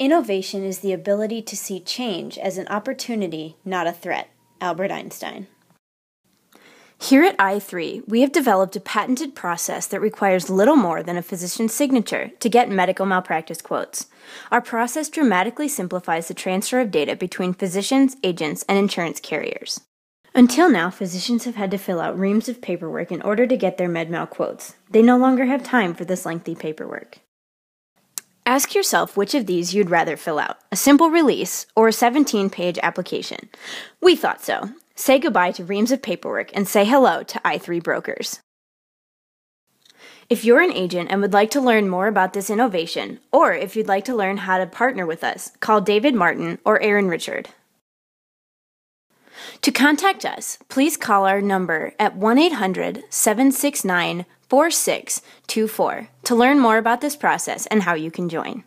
Innovation is the ability to see change as an opportunity, not a threat. Albert Einstein. Here at i3, we have developed a patented process that requires little more than a physician's signature to get medical malpractice quotes. Our process dramatically simplifies the transfer of data between physicians, agents, and insurance carriers. Until now, physicians have had to fill out reams of paperwork in order to get their MedMal quotes. They no longer have time for this lengthy paperwork. Ask yourself which of these you'd rather fill out a simple release or a 17 page application. We thought so. Say goodbye to reams of paperwork and say hello to i3 Brokers. If you're an agent and would like to learn more about this innovation, or if you'd like to learn how to partner with us, call David Martin or Aaron Richard. To contact us, please call our number at 1 800 769 4624 to learn more about this process and how you can join.